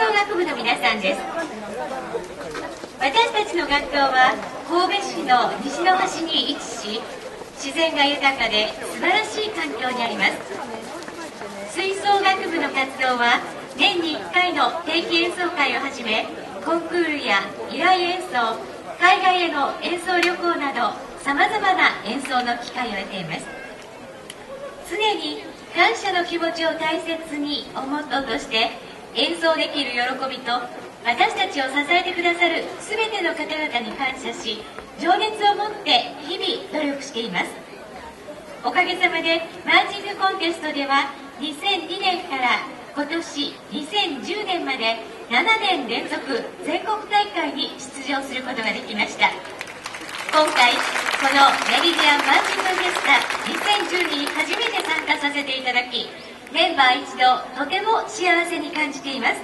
奏楽部の皆さんです。私たちの学校は神戸市の西の端に位置し自然が豊かで素晴らしい環境にあります。吹奏楽部の活動は年に1回の定期演奏会をはじめコンクールや依頼演奏海外への演奏旅行などさまざまな演奏の機会を得ています。常に感謝の気持ちを大切に思っととして演奏できる喜びと私たちを支えてくださる全ての方々に感謝し情熱を持って日々努力しています。おかげさまでマーチングコンテストでは2002年から今年2010年まで7年連続全国大会に出場することができました。今回このメリディアンマーチングフェスタ2010に初めて参加させていただきメンバー一同とても幸せに感じています。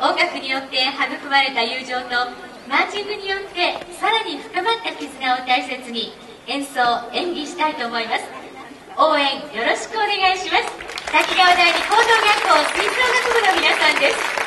音楽によって育まれた友情とマーチングによってさらに深まった絆を大切に演奏演技したいと思います。応援よろしくお願いします。滝川第二高等学校吹奏楽部の皆さんです。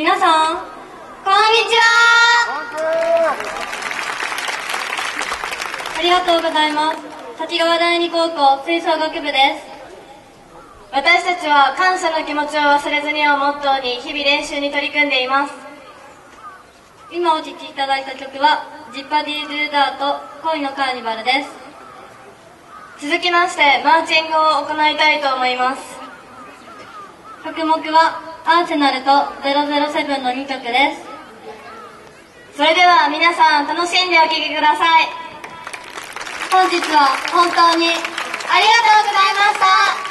皆さん、こんにちはありがとうございます。滝川第二高校吹奏楽部です。私たちは感謝の気持ちを忘れずにをモットーに日々練習に取り組んでいます今お聴きいただいた曲はジッパディ・ドゥ・ダート恋のカーニバルです続きましてマーチングを行いたいと思います曲目はアーセナルと007の2曲です。それでは皆さん楽しんでお聴きください。本日は本当にありがとうございました。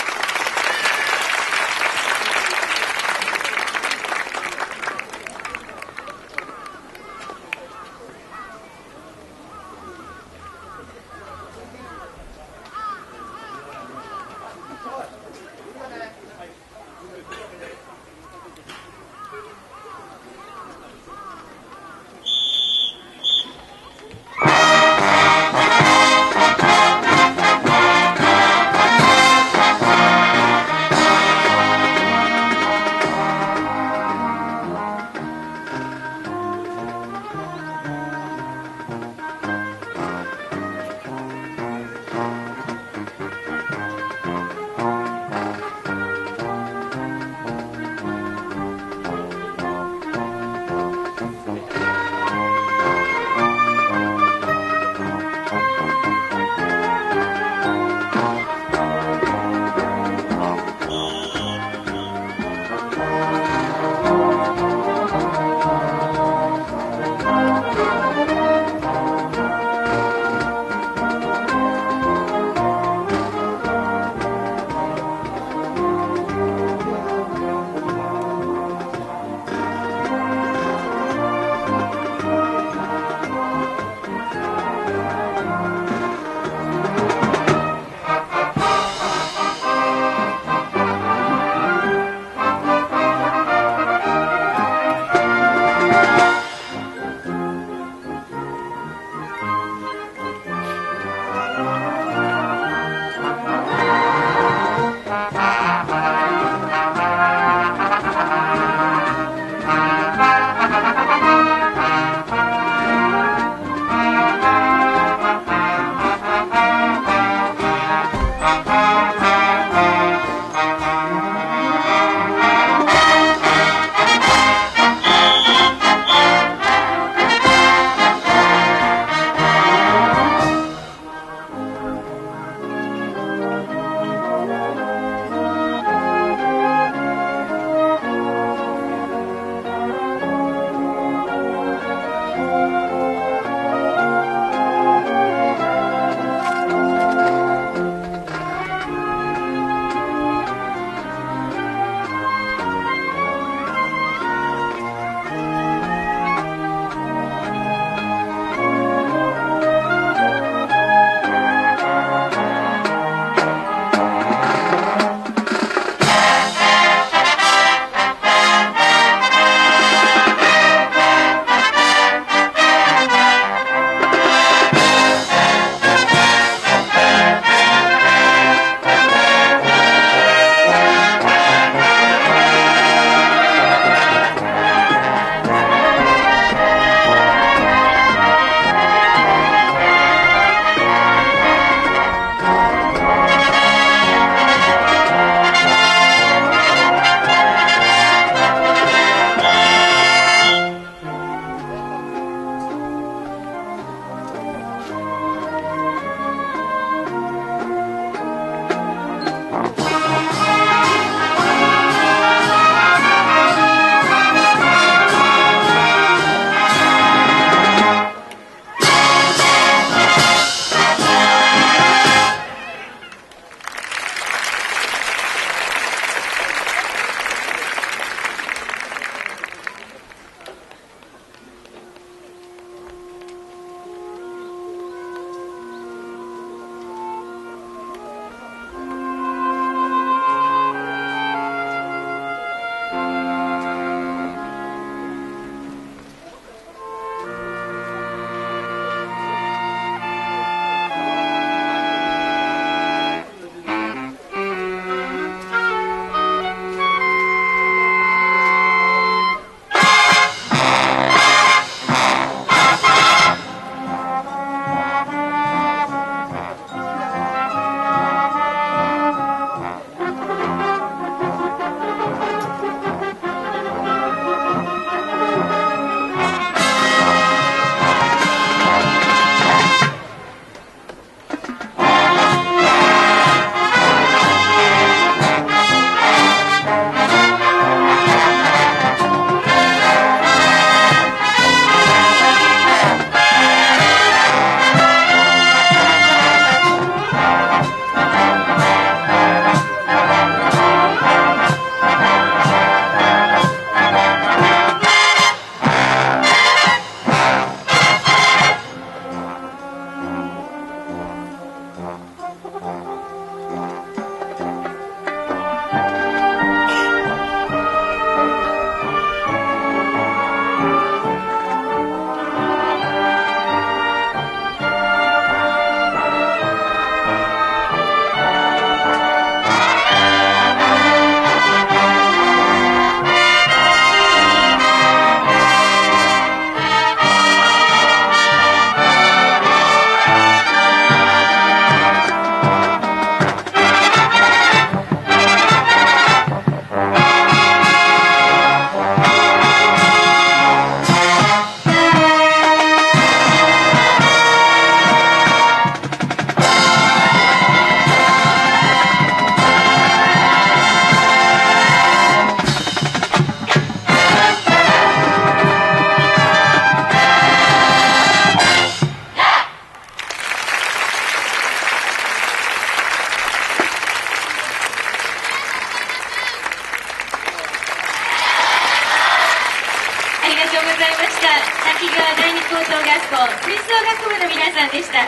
うございました。滝川第二高等学校吹奏楽部の皆さんでした。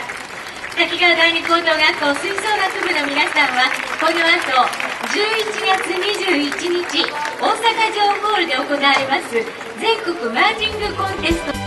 滝川第二高等学校吹奏楽部の皆さんはこの後11月21日大阪城ホールで行われます全国マージングコンテスト。